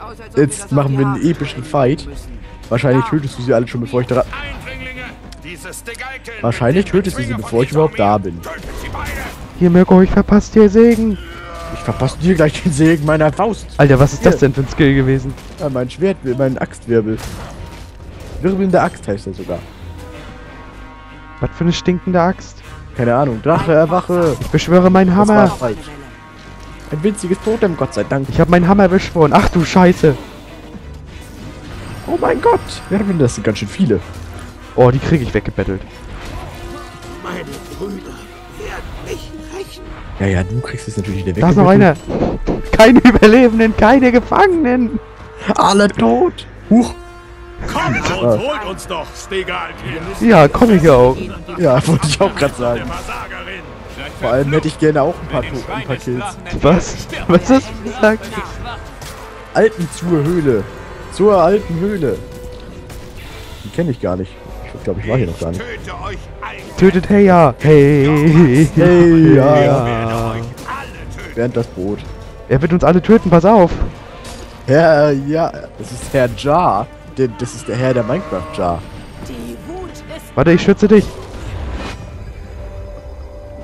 Aus, wir Jetzt das machen wir einen epischen Fight. Wahrscheinlich Ja. tötest du sie alle schon, bevor ich da... Wahrscheinlich tötest du sie, bevor ich überhaupt da bin. Hier, Mirko, ich verpasst dir Segen. Ich verpasse dir gleich den Segen meiner Faust. Alter, was ist das Hier. denn für ein Skill gewesen? Ja, mein Schwert, mein Axtwirbel. Wirbelnde Axt heißt er sogar. Was für eine stinkende Axt. Keine Ahnung. Drache, erwache. Ich beschwöre meinen Das Hammer. war falsch. Ein winziges Totem, Gott sei Dank. Ich habe meinen Hammer beschworen. Ach du Scheiße. Oh mein Gott. Wer hat denn das? sind ganz schön viele. Oh, die kriege ich weggebettelt. Meine Brüder werden mich rächen. Ja, ja, du kriegst es natürlich wieder weg. Da ist noch einer. Keine Überlebenden, keine Gefangenen. Alle tot. Huch. Kommt Ah. und holt uns doch, Stegalken! Ja, komm ich auch. Ja, wollte ich auch gerade sagen. Vor allem hätte ich gerne auch ein paar, To- ein paar Kills. Was? Was hast du gesagt? Alten zur Höhle. Zur alten Höhle. Die kenne ich gar nicht. Ich glaube, ich war hier noch gar nicht. Töte euch ein! Tötet Heya. Hey. Hey, ja. werde ja. euch alle töten! Während das Brot. Er wird uns alle töten, pass auf. Herr, ja, das ist Herr Jar. Der, das ist der Herr der Minecraft Jar. Warte, ich schütze dich.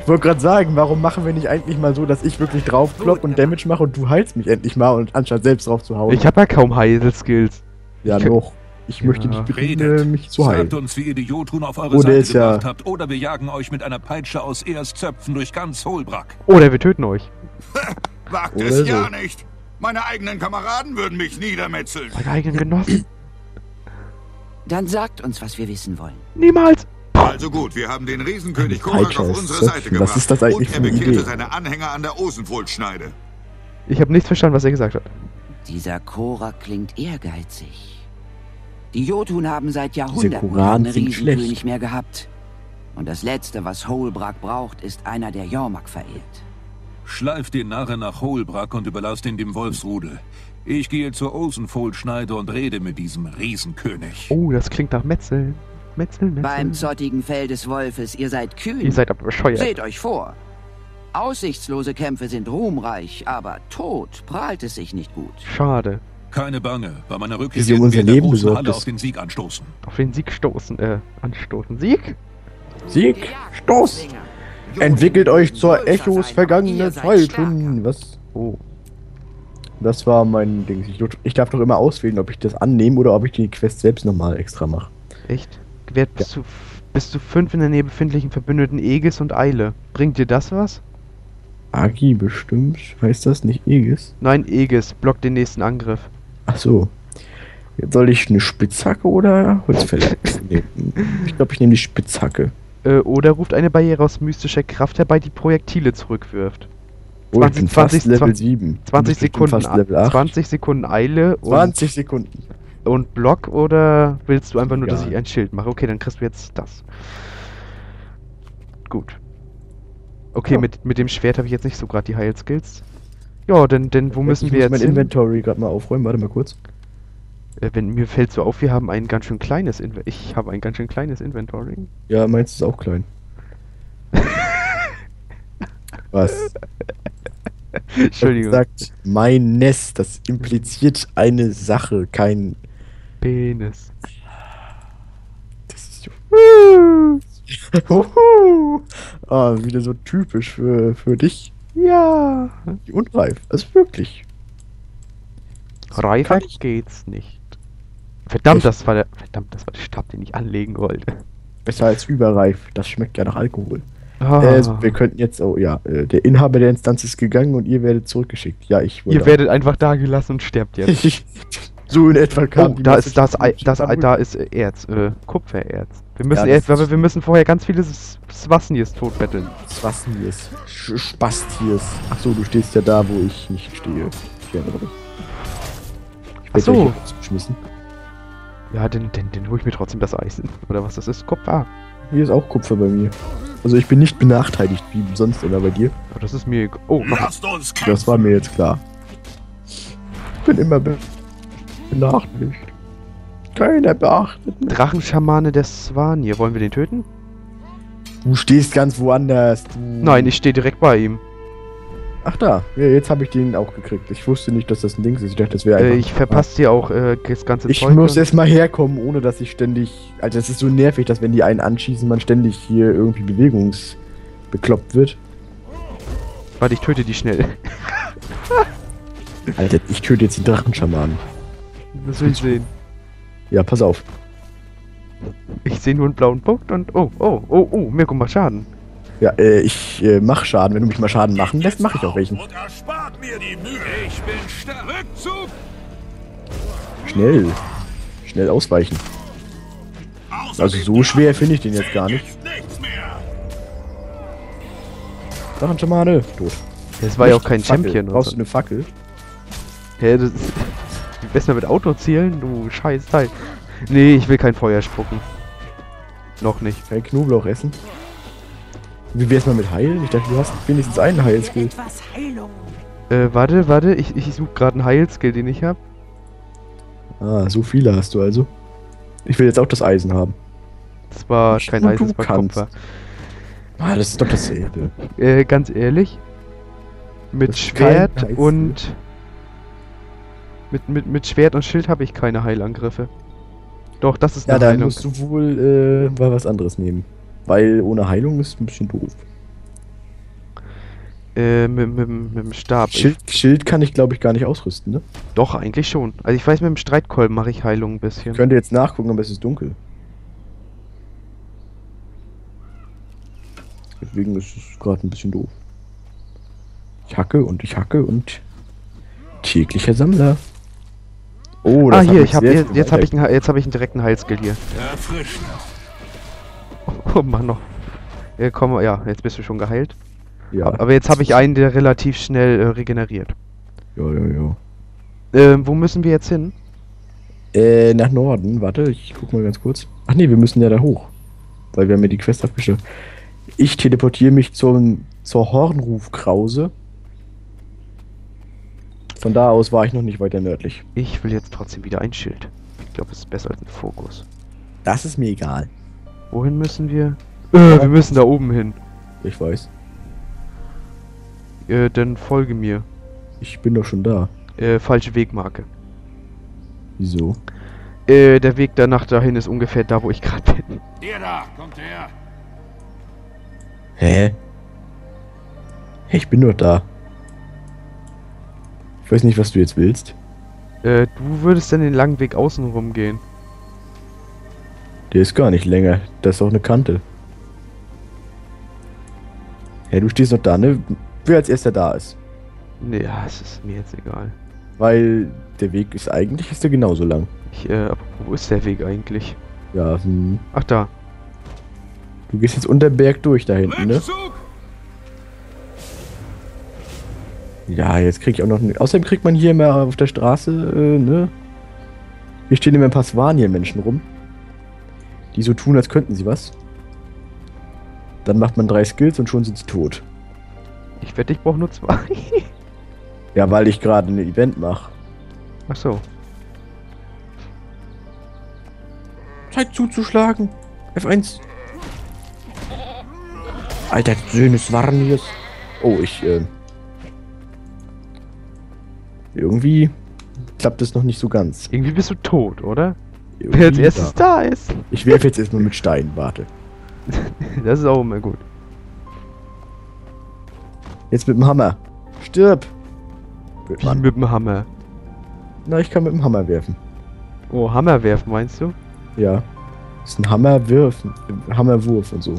Ich wollte gerade sagen, warum machen wir nicht eigentlich mal so, dass ich wirklich draufklopp und Damage mache und du heilst mich endlich mal und anstatt selbst drauf zu hauen. Ich habe ja kaum Heil-Skills. ja ich- noch. Ich Ja. möchte dich bitten, Redet. mich zu heilen. Sagt uns, wie ihr die Jotun auf eure Oh, der Seite ist ja- habt, oder wir jagen euch mit einer Peitsche aus Eers Zöpfen durch ganz Holbrack. Oder wir töten euch. Wagt Oder es so. ja nicht! Meine eigenen Kameraden würden mich niedermetzeln! Meine eigenen Genossen. Dann sagt uns, was wir wissen wollen. Niemals. Also gut, wir haben den Riesenkönig Korak auf unsere. Seite Was gebracht. ist das eigentlich und für eine er bekehrte Idee? seine Anhänger an der Osenfoldschneide. Ich habe nichts verstanden, was er gesagt hat. Dieser Korak klingt ehrgeizig. Die Jotun haben seit Jahrhunderten Koran keinen Riesenkönig schlecht. mehr gehabt. Und das Letzte, was Holbrak braucht, ist einer, der Jormak verehrt. Schleift den Narren nach Holbrack und überlasst ihn dem Wolfsrudel. Ich gehe zur Osenfoldschneide und rede mit diesem Riesenkönig. Oh, das klingt nach Metzeln. Metzeln, Metzeln. Beim zottigen Fell des Wolfes, ihr seid kühn. Ihr seid aber bescheuert. Seht euch vor. Aussichtslose Kämpfe sind ruhmreich, aber tot prahlt es sich nicht gut. Schade. Keine Bange, bei meiner Rückkehr sie werden unser wir Leben großen Halle auf den Sieg anstoßen. Auf den Sieg stoßen, äh, anstoßen. Sieg? Sieg, Stoß. Entwickelt euch zur Echos vergangene Zeiten. Was? Oh. Das war mein Ding. Ich, ich darf doch immer auswählen, ob ich das annehme oder ob ich die Quest selbst nochmal extra mache. Echt? Gewährt bis, zu, bis zu fünf in der Nähe befindlichen Verbündeten Aegis und Eile. Bringt dir das was? Agi bestimmt. Heißt das nicht Aegis? Nein, Aegis. Blockt den nächsten Angriff. Ach so. Jetzt soll ich eine Spitzhacke oder Holzfäller nehmen? Ich glaube, ich nehme die Spitzhacke. Äh, oder ruft eine Barriere aus mystischer Kraft herbei, die Projektile zurückwirft. Oh, 20, ich bin fast 20, Level 20, 7. 20 Sekunden, fast Level 8. 20 Sekunden Eile und, 20 Sekunden. Und Block oder willst du einfach nur, dass Egal. ich ein Schild mache? Okay, dann kriegst du jetzt das. Gut. Okay, Ja. mit, mit dem Schwert habe ich jetzt nicht so gerade die Heil-Skills. Ja, denn, denn wo müssen ich wir muss jetzt mein hin? Inventory gerade mal aufräumen. Warte mal kurz. Äh, wenn mir fällt so auf, wir haben ein ganz schön kleines Inventory. Ich habe ein ganz schön kleines Inventory. Ja, meins ist auch klein. Was? Entschuldigung. sagt mein Nest. Das impliziert eine Sache, kein. Penis. Das ist so. Ah, wieder so typisch für, für dich. Ja. Unreif. Also wirklich. Reifer Kann ich- geht's nicht. Verdammt, Echt? das war der. Verdammt, das war der Stab, den ich anlegen wollte. Besser als überreif. Das schmeckt ja nach Alkohol. Ah. Äh, wir könnten jetzt, oh ja, äh, der Inhaber der Instanz ist gegangen und ihr werdet zurückgeschickt. Ja, ich Ihr werdet einfach da gelassen und sterbt jetzt. so in etwa kam Oh, die da ist das, das, da ist äh, Erz, äh, Kupfererz. Wir müssen Ja, erst, ist- wir müssen vorher ganz viele S- Swasnies totbetteln. Sch Spastiers. Achso, du stehst ja da, wo ich nicht stehe. Ich erinnere mich. Ich Ach werd so. rausgeschmissen. Ja, dann, dann, dann hole ich mir trotzdem das Eisen. Oder was das ist? Kupfer. Hier ist auch Kupfer bei mir. Also ich bin nicht benachteiligt, wie sonst immer bei dir. Aber das ist mir. Oh, mach Lasst uns kämpfen! Das war mir jetzt klar. Ich bin immer be benachteiligt. Keiner beachtet mich. Drachenschamane der Svanir. Wollen wir den töten? Du stehst ganz woanders. Du Nein, ich stehe direkt bei ihm. Ach da, ja, jetzt habe ich den auch gekriegt. Ich wusste nicht, dass das ein Ding ist. Ich dachte, das wäre einfach. Äh, ich verpasse dir auch äh, das ganze Ich Zeug. muss und- erst mal herkommen, ohne dass ich ständig. Also, es ist so nervig, dass wenn die einen anschießen, man ständig hier irgendwie bewegungsbekloppt wird. Warte, ich töte die schnell. Alter, ich töte jetzt die Drachenschamanen. Das will ich sehen. Ja, pass auf. Ich sehe nur einen blauen Punkt und. Oh, oh, oh, oh, Mirko macht Schaden. Ja, äh, ich äh, mach Schaden. Wenn du mich mal Schaden machen lässt, mache ich auch welchen. Und erspart mir die Mühe. Ich bin stark. Rückzug! Schnell. Schnell ausweichen. Also so schwer finde ich den jetzt gar nicht. Drachenschamane, tot. Das war ja auch kein Fackel. Champion. Oder Brauchst so. du eine Fackel? Hä, das ist. Besser mit Auto zielen, du scheiß Teil. Nee, ich will kein Feuer spucken. Noch nicht. Kein Knoblauch essen? Wie wär's mal mit Heilen? Ich dachte, du hast wenigstens einen Heilskill. Äh, warte, warte, ich, ich suche gerade einen Heilskill, den ich habe. Ah, so viele hast du also. Ich will jetzt auch das Eisen haben. Das war Nicht kein nur Eis, du das war kannst. Kupfer. Ah, das ist doch dasselbe. Äh, ganz ehrlich. Mit Das Schwert und. Mit, mit, mit Schwert und Schild habe ich keine Heilangriffe. Doch, das ist Ja, eine dann Heilung. musst du wohl äh, mal was anderes nehmen. Weil ohne Heilung ist ein bisschen doof. Äh, mit, mit, mit dem Stab. Schild, Schild kann ich, glaube ich, gar nicht ausrüsten, ne? Ich, doch, eigentlich schon. Also ich weiß, mit dem Streitkolben mache ich Heilung ein Ich bisschen. könnte jetzt nachgucken, aber es ist dunkel. Deswegen ist es gerade ein bisschen doof. Ich hacke und ich hacke und täglicher Sammler. Oh, ah, hat hier, ich hab, jetzt, jetzt habe ich, weiter- einen, jetzt hab ich einen direkten Heilskill hier. Erfrischend. Oh, Mann, noch. Äh, komm, ja, jetzt bist du schon geheilt. Ja, Aber jetzt habe ich einen, der relativ schnell äh, regeneriert. ja, ja, ja. Ähm, wo müssen wir jetzt hin? Äh, nach Norden. Warte, ich guck mal ganz kurz. Ach nee, wir müssen ja da hoch. Weil wir haben ja die Quest abgestellt. Ich teleportiere mich zum, zur Hornrufkrause. Von da aus war ich noch nicht weiter nördlich. Ich will jetzt trotzdem wieder ein Schild. Ich glaube, es ist besser als ein Fokus. Das ist mir egal. Wohin müssen wir? Äh, wir müssen da oben hin. Ich weiß. Äh, dann folge mir. Ich bin doch schon da. Äh, falsche Wegmarke. Wieso? Äh, der Weg danach dahin ist ungefähr da, wo ich gerade bin. Ihr da, kommt her. Hä? Hä, ich bin doch da. Ich weiß nicht, was du jetzt willst. Äh, du würdest dann den langen Weg außen rum gehen. Der ist gar nicht länger. Das ist auch eine Kante. Hä, du stehst noch da, ne? Wer als erster da ist. Nee, ja, es ist mir jetzt egal. Weil der Weg ist eigentlich ist der genauso lang. Ich, äh, aber wo ist der Weg eigentlich? Ja, hm. Ach, da. Du gehst jetzt unter den Berg durch da hinten, ne? Rückzug. Ja, jetzt krieg ich auch noch. ne- Außerdem kriegt man hier immer auf der Straße, äh, ne? Hier stehen immer ein paar Svanien-Menschen rum. Die so tun, als könnten sie was. Dann macht man drei Skills und schon sind sie tot. Ich wette, ich brauche nur zwei. Ja, weil ich gerade ein Event mache. Ach so. Zeit zuzuschlagen. F1. Alter, Söhne Svarnius. Oh, ich, äh. Irgendwie klappt es noch nicht so ganz. Irgendwie bist du tot, oder? Irgendwie Wer als erstes da. da ist. Ich werfe jetzt erstmal mit Stein, warte. Das ist auch immer gut. Jetzt mit dem Hammer. Stirb! Wie mit dem Hammer. Na, ich kann mit dem Hammer werfen. Oh, Hammer werfen, meinst du? Ja. Das ist ein Hammerwurf. Hammerwurf und so.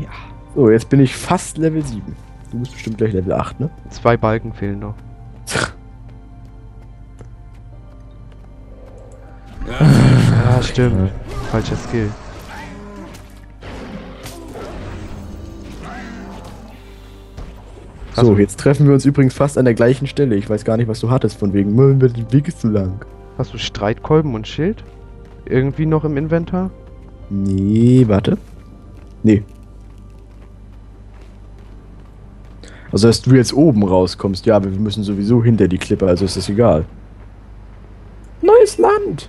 Ja. So, jetzt bin ich fast Level 7. Du bist bestimmt gleich Level 8, ne? Zwei Balken fehlen noch. Ja, stimmt. Falscher Skill. So, Also- jetzt treffen wir uns übrigens fast an der gleichen Stelle. Ich weiß gar nicht, was du hattest, von wegen, "Mann, der Weg ist zu lang. Hast du Streitkolben und Schild? Irgendwie noch im Inventar? Nee, warte. Nee. Also, dass du jetzt oben rauskommst, ja, aber wir müssen sowieso hinter die Klippe, also ist das egal. Neues Land!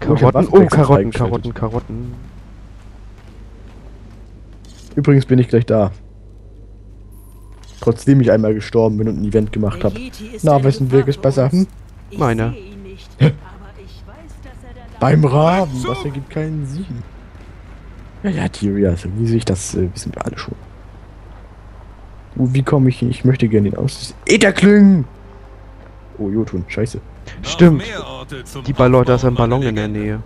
Ich Karotten. Oh, Karotten. Karotten, Karotten. Übrigens bin ich gleich da. Trotzdem ich einmal gestorben bin und ein Event gemacht habe. Na, wessen Weg ist besser? Hm? Meiner. Beim Raben. Das ergibt keinen Sinn. Ja, ja, Tyria, so wie sich das äh, wissen wir alle schon. Uh, wie komme ich hin? Ich möchte gerne den aus. Ätherklingen! Oh, Jotun, scheiße. Stimmt. Die Ballon, da ist ein Ballon in der. Nähe.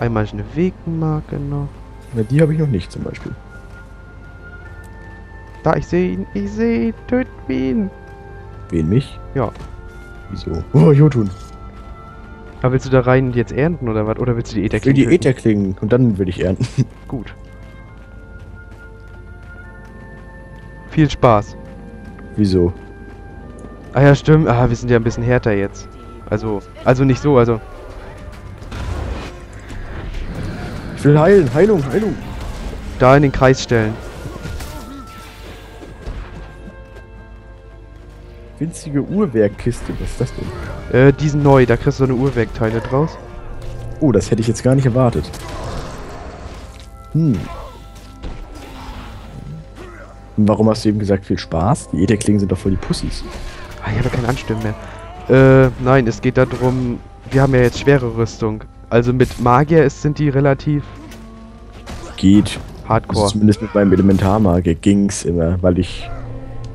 Einmal eine Wegmarke noch. Na, die habe ich noch nicht zum Beispiel. Da, ich sehe ihn, ich sehe ihn, töt ihn. Wen mich? Ja. Wieso? Oh, Jotun. Aber willst du da rein und jetzt ernten oder was? Oder willst du die Ich will die? Ätherklingen und dann will ich ernten. Gut. Viel Spaß. Wieso? Ah ja, stimmt. Ah, wir sind ja ein bisschen härter jetzt. Also, also nicht so, also. Ich will heilen. Heilung, Heilung. Da in den Kreis stellen. Winzige Uhrwerkkiste. Was ist das denn? Äh, die sind neu, da kriegst du so eine Uhrwerkteile draus. Oh, das hätte ich jetzt gar nicht erwartet. Hm. Warum hast du eben gesagt, viel Spaß? Die Ätherklingen sind doch voll die Pussys. Ah, ich habe keine Anstimmen mehr. Äh, nein, es geht darum, wir haben ja jetzt schwere Rüstung. Also mit Magier ist, sind die relativ Geht. Also hardcore. zumindest mit meinem Elementarmagier ging's immer, weil ich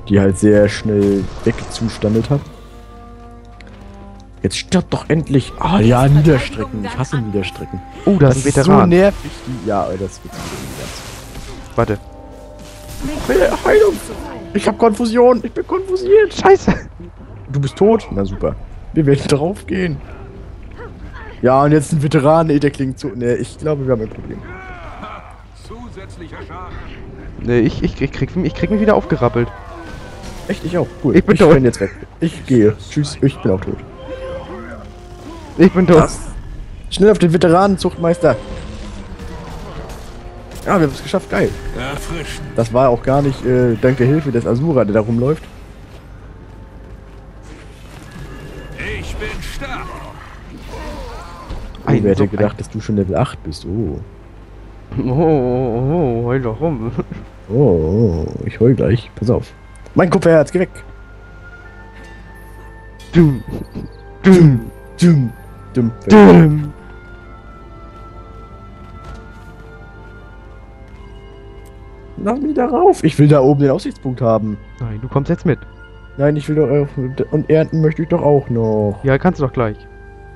die halt sehr schnell weggezustandet habe. Jetzt stirbt doch endlich. Ah ja, Niederstrecken. Ich hasse Niederstrecken. Oh, da Das ist ein ist so nervig. Die, ja, das wird wieder Warte. Heilung! Ich hab Konfusion. Ich bin konfusiert. Scheiße. Du bist tot? Na super. Wir werden draufgehen. Ja, und jetzt ein Veteran, nee, der klingt zu. Ne, ich glaube, wir haben ein Problem. Zusätzlicher Schaden. Nee, ich, ich, ich, krieg, ich krieg mich wieder aufgerappelt. Echt, ich auch. Cool. Ich bin ich tot. renn jetzt weg. Ich gehe. Tschüss, ich bin auch tot. Ich bin tot. Was? Schnell auf den Veteranenzuchtmeister. Ja, wir haben es geschafft. Geil. Erfrischend. Das war auch gar nicht äh, dank der Hilfe des Asura, der da rumläuft. Ich bin stark. Oh, Ein- wer hätte gedacht, dass du schon Level 8 bist? Oh. Oh, oh, oh, heul doch rum. Oh, oh, ich heul gleich. Pass auf. Mein Kupferherz, geh weg. Dum, dum, Dumm. Dumm. dum. Lass mich darauf. Ich will da oben den Aussichtspunkt haben. Nein, du kommst jetzt mit. Nein, ich will doch. Äh, und ernten möchte ich doch auch noch. Ja, kannst du doch gleich.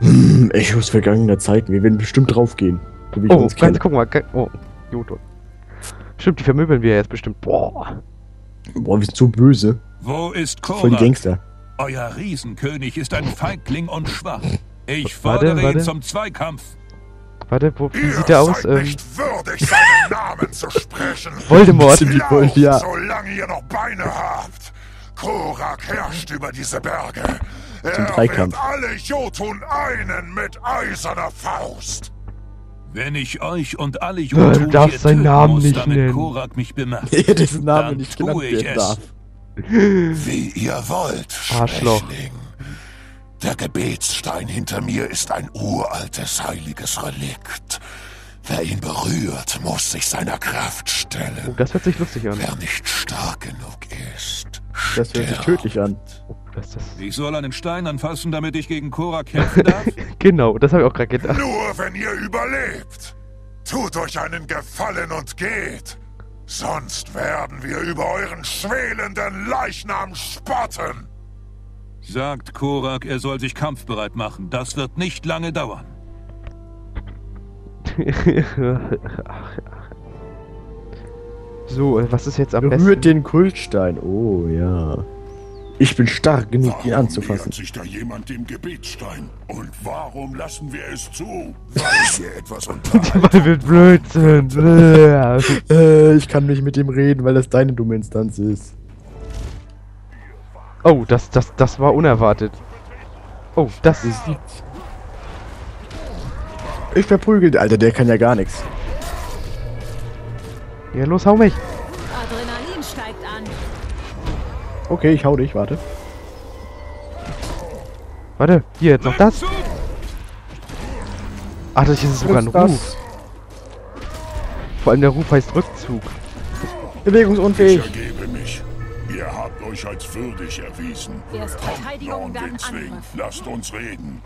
Hm, Echos vergangener Zeiten. Wir werden bestimmt draufgehen. So wie ich Oh, kenne. guck mal. Oh, Joto. Stimmt, die vermöbeln wir jetzt bestimmt. Boah. Boah, wir sind so böse. Wo ist Voll die Korak? Gangster. Euer Riesenkönig ist ein Feigling und schwach. Ich Warte, fordere warte. ihn zum Zweikampf. Warte, wo, wie Ihr sieht der aus? Ähm, nicht würdig, seinen Namen zu sprechen. Voldemort. Lauft, ja. solange ihr noch Beine habt. Korak herrscht über diese Berge. Zum Er Dreikampf. wird alle Jotun einen mit eiserner Faust. Wenn ich euch und alle du Jotun darfst hier seinen Namen muss, nicht damit nennen. Korak mich bemerkt, Ja, dessen Name Dann nicht tue genannt ich werden es. darf. Wie ihr wollt, Arschloch. Schwächling. Der Gebetsstein hinter mir ist ein uraltes heiliges Relikt. Wer ihn berührt, muss sich seiner Kraft oh, stellen. das hört sich lustig an. Wer nicht stark genug ist, Das hört sich stirbt. tödlich an. Oh, das ist das. Ich soll einen Stein anfassen, damit ich gegen Korak kämpfen darf? Genau, das habe ich auch gerade gedacht. Nur wenn ihr überlebt. Tut euch einen Gefallen und geht. Sonst werden wir über euren schwelenden Leichnam spotten. Sagt Korak, er soll sich kampfbereit machen. Das wird nicht lange dauern. so, äh, was ist jetzt am Berührt besten? den Kultstein. Oh ja. Ich bin stark genug, ihn Warum anzufassen. nähert sich da jemand dem Gebetsstein? Und warum lassen wir es zu? Weil wir etwas. Weil wir blöd sind. Äh. Ich kann nicht mit dem reden, weil das deine dumme Instanz ist. Oh, das, das, das war unerwartet. Oh, das ist. Ich verprügelt. Alter, der kann ja gar nichts. Ja, los, hau mich. Adrenalin steigt an. Okay, ich hau dich, warte. Warte, hier, jetzt noch das. Ach, das ist sogar ein Ruf. das? Vor allem der Ruf heißt Rückzug. Ich Bewegungsunfähig. Euch als würdig erwiesen. Erst Kommt Verteidigung, Swing. Angriff. Lasst uns reden.